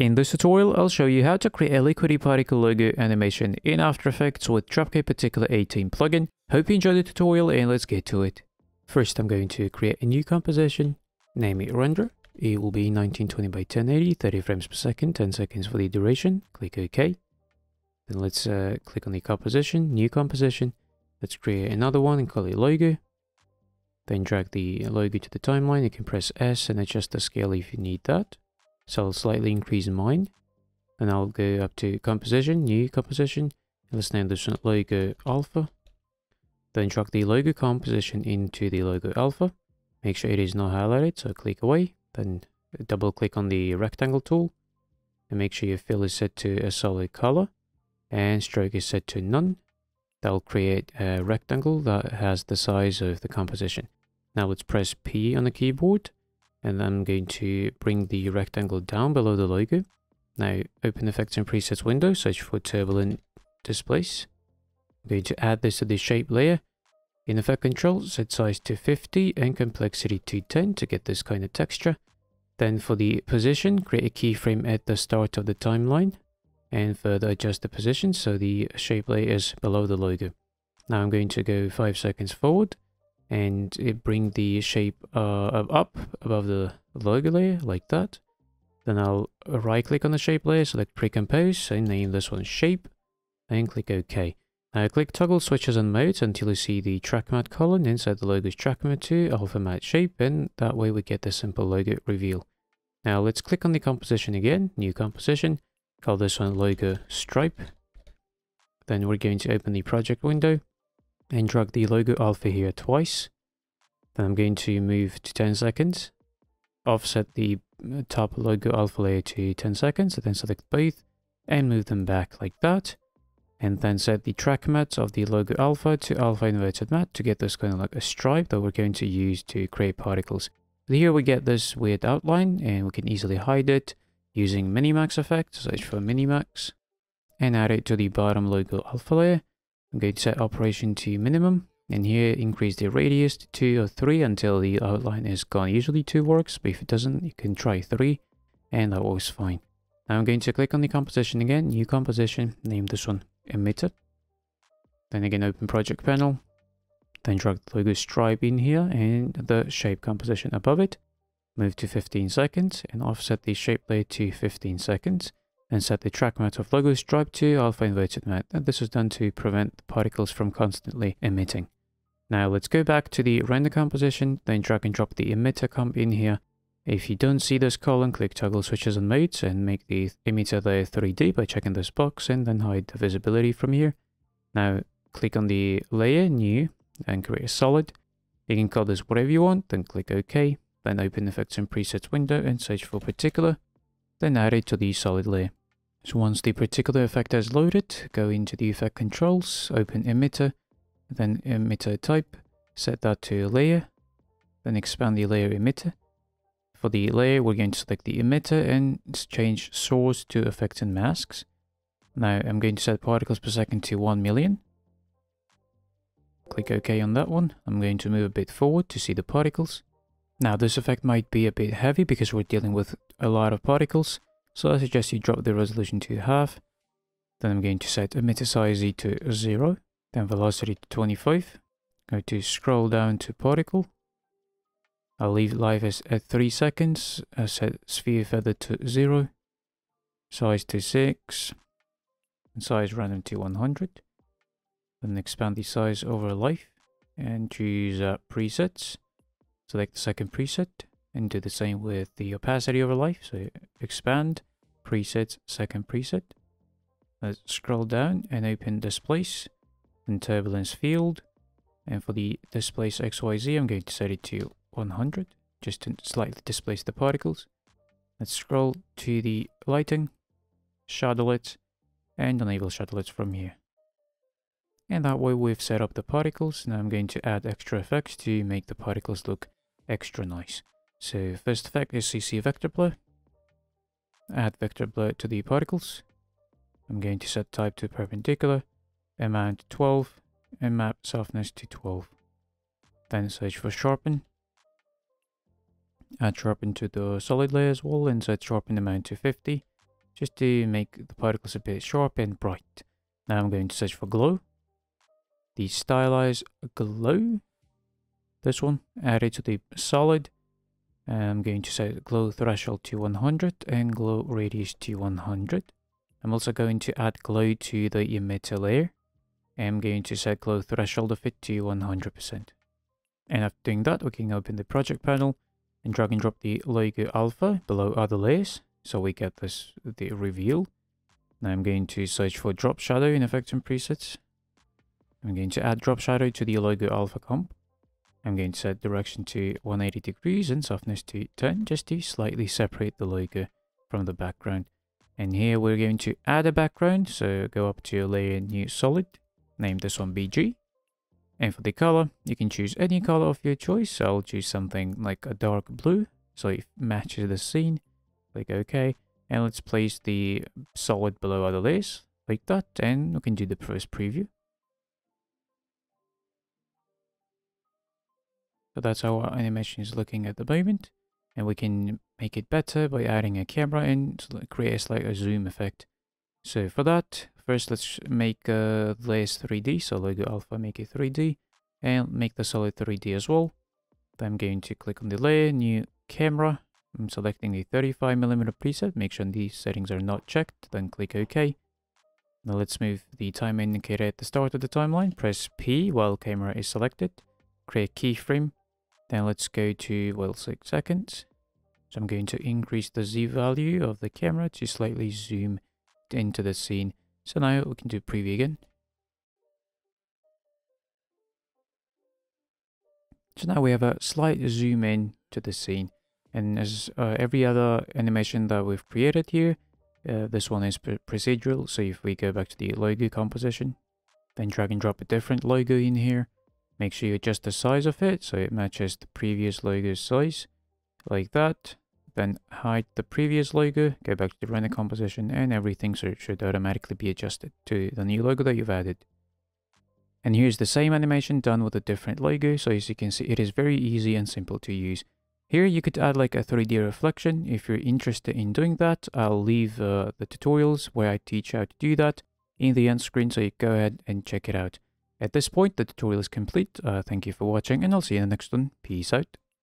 In this tutorial, I'll show you how to create a liquidy particle logo animation in After Effects with Trapcode Particular 18 plugin. Hope you enjoyed the tutorial and let's get to it. First, I'm going to create a new composition, name it Render. It will be 1920 by 1080, 30 frames per second, 10 seconds for the duration. Click OK. Then let's uh, click on the composition, new composition. Let's create another one and call it Logo. Then drag the logo to the timeline. You can press S and adjust the scale if you need that. So I'll slightly increase mine. And I'll go up to composition, new composition. Let's name this logo alpha. Then drag the logo composition into the logo alpha. Make sure it is not highlighted, so click away. Then double click on the rectangle tool. And make sure your fill is set to a solid color. And stroke is set to none. That'll create a rectangle that has the size of the composition. Now let's press P on the keyboard and I'm going to bring the rectangle down below the logo. Now open Effects and Presets window, search for Turbulent Displace. I'm going to add this to the shape layer. In Effect Control, set size to 50 and complexity to 10 to get this kind of texture. Then for the position, create a keyframe at the start of the timeline and further adjust the position so the shape layer is below the logo. Now I'm going to go 5 seconds forward and bring the shape uh, up above the logo layer like that. Then I'll right click on the shape layer, select pre-compose and name this one shape and click OK. Now click toggle switches and modes until you see the track matte column inside the logo's track matte to alpha matte shape and that way we get the simple logo reveal. Now let's click on the composition again, new composition, call this one logo stripe. Then we're going to open the project window and drag the logo alpha here twice. Then I'm going to move to 10 seconds, offset the uh, top logo alpha layer to 10 seconds, then select both and move them back like that. And then set the track matte of the logo alpha to alpha inverted matte to get this kind of like a stripe that we're going to use to create particles. Here we get this weird outline and we can easily hide it using Minimax effect, search for Minimax and add it to the bottom logo alpha layer I'm going to set operation to minimum and here increase the radius to 2 or 3 until the outline is gone. Usually 2 works, but if it doesn't, you can try 3 and that works fine. Now I'm going to click on the composition again, new composition, name this one emitter. Then again open project panel, then drag the logo stripe in here and the shape composition above it. Move to 15 seconds and offset the shape layer to 15 seconds and set the track matte of logo stripe to alpha inverted matte. And this is done to prevent the particles from constantly emitting. Now let's go back to the render composition, then drag and drop the emitter comp in here. If you don't see this column, click toggle switches and modes and make the emitter layer 3D by checking this box and then hide the visibility from here. Now click on the layer new and create a solid. You can call this whatever you want, then click OK. Then open Effects and Presets window and search for Particular, then add it to the solid layer. So once the particular effect is loaded, go into the effect controls, open emitter, then emitter type, set that to layer, then expand the layer emitter. For the layer, we're going to select the emitter and change source to effects and masks. Now I'm going to set particles per second to 1 million. Click OK on that one. I'm going to move a bit forward to see the particles. Now this effect might be a bit heavy because we're dealing with a lot of particles. So I suggest you drop the resolution to half. Then I'm going to set emitter size to 0. Then velocity to 25. Go to scroll down to particle. I'll leave life as at 3 seconds. I set sphere feather to 0. Size to 6. And size random to 100. Then expand the size over life. And choose uh, presets. Select the second preset and do the same with the opacity over life. So expand, presets, second preset. Let's scroll down and open displace and turbulence field. And for the displace XYZ, I'm going to set it to 100 just to slightly displace the particles. Let's scroll to the lighting, shadowlets, and enable shadowlets from here. And that way we've set up the particles. Now I'm going to add extra effects to make the particles look extra nice. So first effect is CC vector blur. Add vector blur to the particles. I'm going to set type to perpendicular, amount 12, and map softness to 12. Then search for sharpen. Add sharpen to the solid layer as well and set sharpen amount to 50. just to make the particles a bit sharp and bright. Now I'm going to search for glow. The stylize glow. This one, add it to the solid. I'm going to set glow threshold to 100 and glow radius to 100. I'm also going to add glow to the emitter layer. I'm going to set glow threshold of it to 100%. And after doing that, we can open the project panel and drag and drop the logo alpha below other layers. So we get this, the reveal. Now I'm going to search for drop shadow in effects and presets. I'm going to add drop shadow to the logo alpha comp. I'm going to set direction to 180 degrees and softness to 10 just to slightly separate the logo from the background. And here we're going to add a background. So go up to layer new solid, name this one BG. And for the color, you can choose any color of your choice. So I'll choose something like a dark blue so it matches the scene. Click OK. And let's place the solid below other layers like that. And we can do the first preview. So that's how our animation is looking at the moment. And we can make it better by adding a camera and create a slight a zoom effect. So for that, first let's make uh, layers 3D. So logo alpha, make it 3D and make the solid 3D as well. Then I'm going to click on the layer, new camera. I'm selecting the 35mm preset. Make sure these settings are not checked. Then click OK. Now let's move the time indicator at the start of the timeline. Press P while camera is selected. Create keyframe. Then let's go to, well, 6 seconds. So I'm going to increase the Z value of the camera to slightly zoom into the scene. So now we can do preview again. So now we have a slight zoom in to the scene. And as uh, every other animation that we've created here, uh, this one is procedural. So if we go back to the logo composition, then drag and drop a different logo in here, Make sure you adjust the size of it so it matches the previous logo size, like that. Then hide the previous logo, go back to the render composition, and everything so it should automatically be adjusted to the new logo that you've added. And here's the same animation done with a different logo, so as you can see, it is very easy and simple to use. Here you could add like a 3D reflection. If you're interested in doing that, I'll leave uh, the tutorials where I teach how to do that in the end screen, so you go ahead and check it out. At this point, the tutorial is complete. Uh, thank you for watching, and I'll see you in the next one. Peace out.